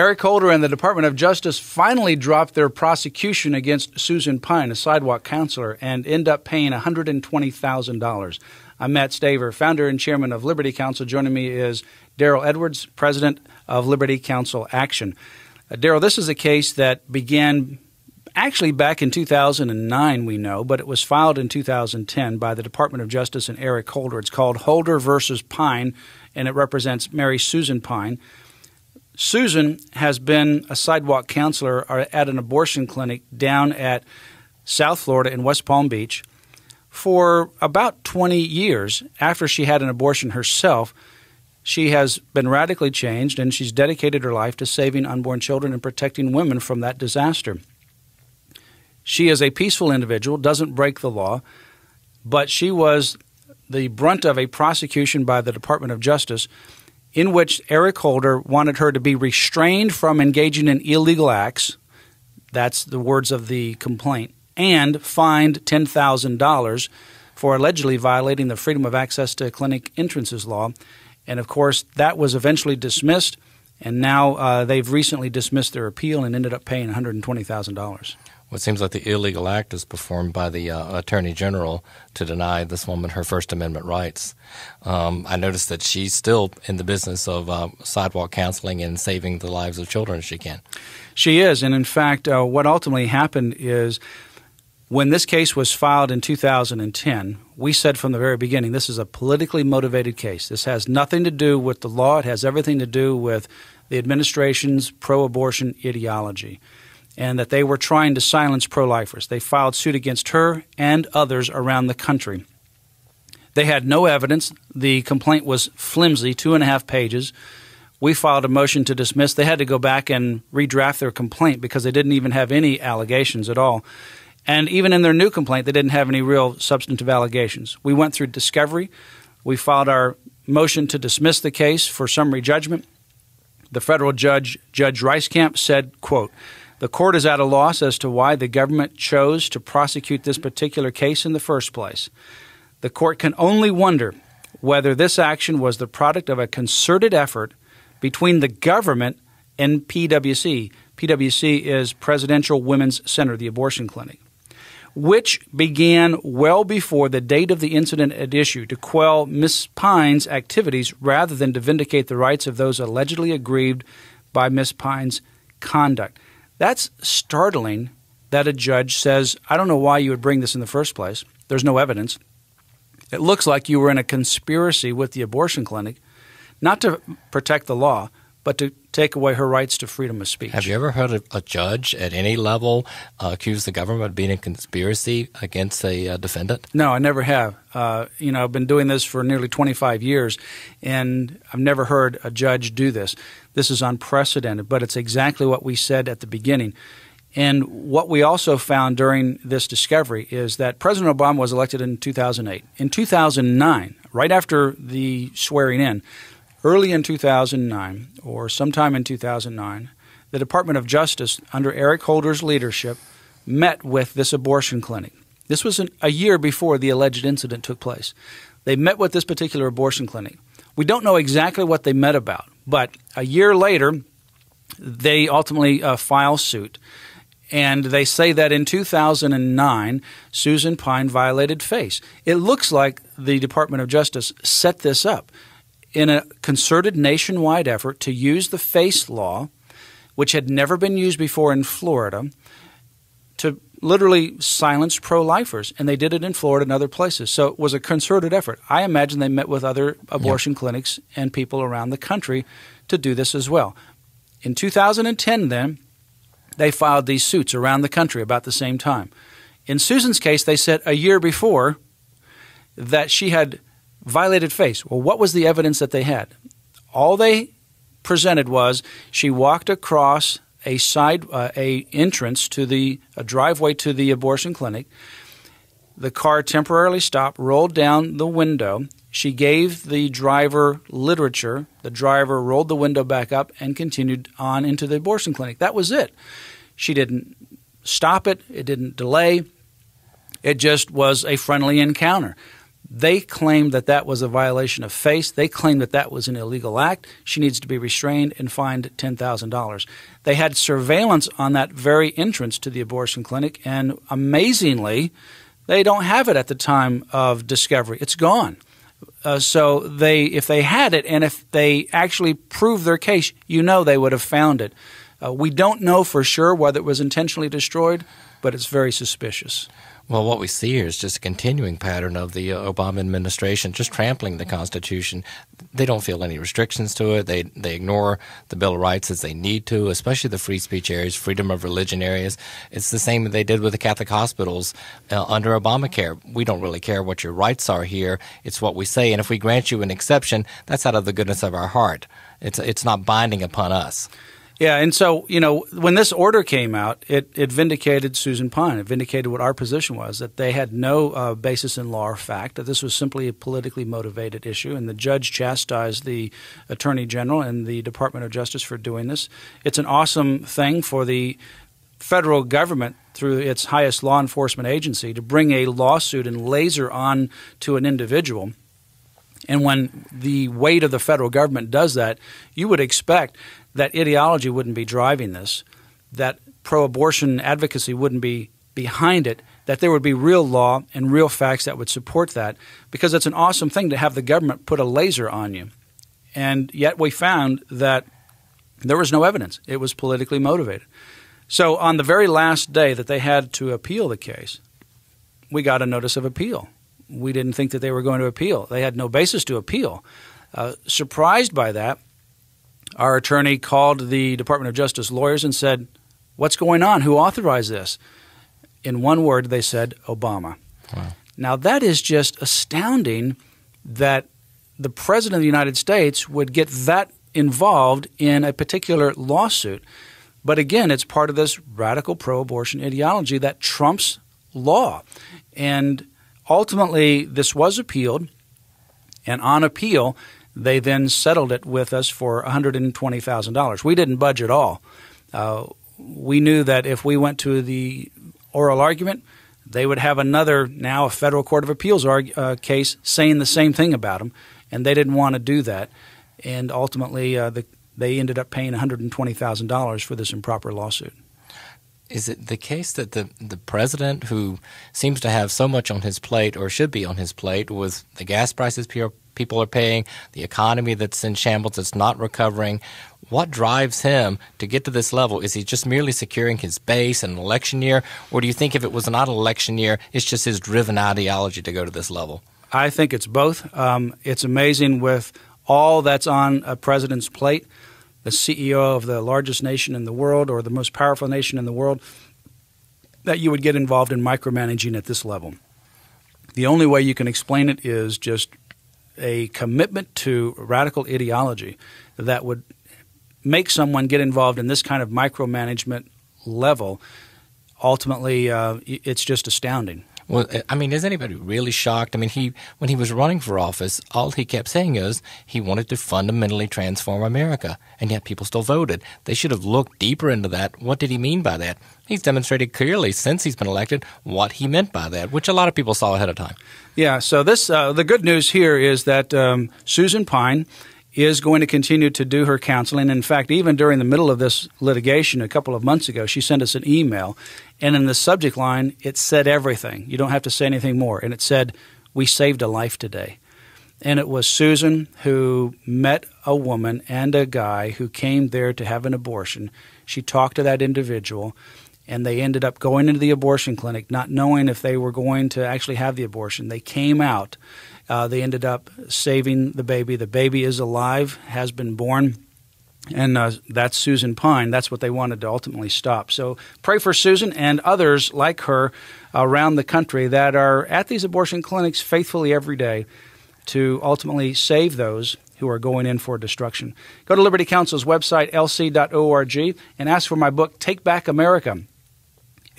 Eric Holder and the Department of Justice finally dropped their prosecution against Susan Pine, a sidewalk counselor, and end up paying $120,000. I'm Mat Staver, founder and chairman of Liberty Counsel. Joining me is Deryl Edwards, president of Liberty Counsel Action. Uh, Deryl, this is a case that began actually back in 2009, we know, but it was filed in 2010 by the Department of Justice and Eric Holder. It's called Holder versus Pine, and it represents Mary Susan Pine. Susan has been a sidewalk counselor uh, at an abortion clinic down at South Florida in West Palm Beach for about 20 years. After she had an abortion herself, she has been radically changed and she's dedicated her life to saving unborn children and protecting women from that disaster. She is a peaceful individual, doesn't break the law, but she was the brunt of a prosecution by the Department of Justice in which Eric Holder wanted her to be restrained from engaging in illegal acts. That's the words of the complaint, and fined $10,000 for allegedly violating the Freedom of Access to Clinic Entrances law. And of course, that was eventually dismissed, and now uh, they've recently dismissed their appeal and ended up paying $120,000. It seems like the illegal act is performed by the uh, Attorney General to deny this woman her First Amendment rights. Um, I noticed that she's still in the business of uh, sidewalk counseling and saving the lives of children if she can. She is. And in fact, uh, what ultimately happened is when this case was filed in 2010, we said from the very beginning this is a politically motivated case. This has nothing to do with the law, it has everything to do with the administration's pro abortion ideology and that they were trying to silence pro lifers. They filed suit against her and others around the country. They had no evidence. The complaint was flimsy, two and a half pages. We filed a motion to dismiss. They had to go back and redraft their complaint because they didn't even have any allegations at all. And even in their new complaint, they didn't have any real substantive allegations. We went through discovery. We filed our motion to dismiss the case for summary judgment. The federal judge, Judge Ryskamp, said, quote, the court is at a loss as to why the government chose to prosecute this particular case in the first place. The court can only wonder whether this action was the product of a concerted effort between the government and PWC. PWC is Presidential Women's Center, the abortion clinic, which began well before the date of the incident at issue to quell Miss Pine's activities rather than to vindicate the rights of those allegedly aggrieved by Miss Pine's conduct. That's startling that a judge says, I don't know why you would bring this in the first place. There's no evidence. It looks like you were in a conspiracy with the abortion clinic, not to protect the law, but to take away her rights to freedom of speech. Have you ever heard a, a judge at any level uh, accuse the government of being in conspiracy against a uh, defendant? No, I never have. Uh, you know, I've been doing this for nearly 25 years, and I've never heard a judge do this. This is unprecedented, but it's exactly what we said at the beginning. And what we also found during this discovery is that President Obama was elected in 2008. In 2009, right after the swearing in, Early in 2009, or sometime in 2009, the Department of Justice, under Eric Holder's leadership, met with this abortion clinic. This was an, a year before the alleged incident took place. They met with this particular abortion clinic. We don't know exactly what they met about, but a year later, they ultimately uh, file suit. And they say that in 2009, Susan Pine violated FACE. It looks like the Department of Justice set this up in a concerted nationwide effort to use the FACE law, which had never been used before in Florida, to literally silence pro lifers. And they did it in Florida and other places. So it was a concerted effort. I imagine they met with other abortion clinics and people around the country to do this as well. In 2010, then, they filed these suits around the country about the same time. In Susan's case, they said a year before that she had violated FACE. Well, what was the evidence that they had? All they presented was she walked across a side uh, a entrance to the a driveway to the abortion clinic. The car temporarily stopped, rolled down the window. She gave the driver literature. The driver rolled the window back up and continued on into the abortion clinic. That was it. She didn't stop it, it didn't delay. It just was a friendly encounter They claimed that that was a violation of FACE. They claimed that that was an illegal act. She needs to be restrained and fined $10,000. They had surveillance on that very entrance to the abortion clinic, and amazingly, they don't have it at the time of discovery. It's gone. Uh, so they, if they had it, and if they actually proved their case, you know they would have found it. Uh, we don't know for sure whether it was intentionally destroyed, but it's very suspicious. Well, what we see here is just a continuing pattern of the uh, Obama administration just trampling the Constitution. They don't feel any restrictions to it. They they ignore the Bill of Rights as they need to, especially the free speech areas, freedom of religion areas. It's the same that they did with the Catholic hospitals uh, under Obamacare. We don't really care what your rights are here. It's what we say, and if we grant you an exception, that's out of the goodness of our heart. It's it's not binding upon us. Yeah, and so you know when this order came out, it, it vindicated Susan Pine. It vindicated what our position was that they had no uh, basis in law or fact. That this was simply a politically motivated issue, and the judge chastised the attorney general and the Department of Justice for doing this. It's an awesome thing for the federal government through its highest law enforcement agency to bring a lawsuit and laser on to an individual. And when the weight of the federal government does that, you would expect that ideology wouldn't be driving this, that pro abortion advocacy wouldn't be behind it, that there would be real law and real facts that would support that, because it's an awesome thing to have the government put a laser on you. And yet we found that there was no evidence, it was politically motivated. So on the very last day that they had to appeal the case, we got a notice of appeal. We didn't think that they were going to appeal. They had no basis to appeal. Uh, surprised by that, our attorney called the Department of Justice lawyers and said, What's going on? Who authorized this? In one word, they said, Obama. Wow. Now, that is just astounding that the President of the United States would get that involved in a particular lawsuit. But again, it's part of this radical pro abortion ideology that trumps law. And ultimately, this was appealed. And on appeal, they then settled it with us for $120,000. We didn't budge at all. Uh, we knew that if we went to the oral argument, they would have another, now a federal court of appeals arg- uh, case saying the same thing about them, and they didn't want to do that. And ultimately, uh, the, they ended up paying $120,000 for this improper lawsuit. Is it the case that the, the president, who seems to have so much on his plate, or should be on his plate, with the gas prices people are paying, the economy that's in shambles, that's not recovering. What drives him to get to this level? Is he just merely securing his base in an election year? Or do you think if it was not an election year, it's just his driven ideology to go to this level? I think it's both. Um, it's amazing with all that's on a president's plate, the CEO of the largest nation in the world or the most powerful nation in the world, that you would get involved in micromanaging at this level. The only way you can explain it is just a commitment to radical ideology that would make someone get involved in this kind of micromanagement level, ultimately, uh, it's just astounding. Well, I mean, is anybody really shocked? I mean, he when he was running for office, all he kept saying is he wanted to fundamentally transform America, and yet people still voted. They should have looked deeper into that. What did he mean by that? He's demonstrated clearly since he's been elected what he meant by that, which a lot of people saw ahead of time. Yeah. So this uh, the good news here is that um, Susan Pine is going to continue to do her counseling. In fact, even during the middle of this litigation a couple of months ago, she sent us an email, and in the subject line, it said everything. You don't have to say anything more. And it said, We saved a life today. And it was Susan who met a woman and a guy who came there to have an abortion. She talked to that individual, and they ended up going into the abortion clinic, not knowing if they were going to actually have the abortion. They came out uh, they ended up saving the baby. The baby is alive, has been born. And uh, that's Susan Pine. That's what they wanted to ultimately stop. So pray for Susan and others like her around the country that are at these abortion clinics faithfully every day to ultimately save those who are going in for destruction. Go to Liberty Counsel's website, lc.org, and ask for my book, Take Back America.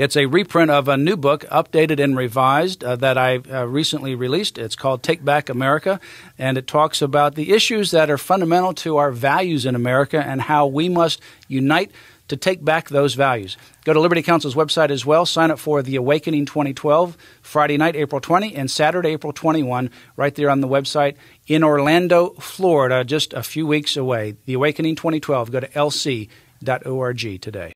It's a reprint of a new book, updated and revised, uh, that I uh, recently released. It's called Take Back America, and it talks about the issues that are fundamental to our values in America and how we must unite to take back those values. Go to Liberty Counsel's website as well. Sign up for the Awakening 2012, Friday night, April 20, and Saturday, April 21, right there on the website in Orlando, Florida, just a few weeks away. The Awakening 2012. Go to lc.org today.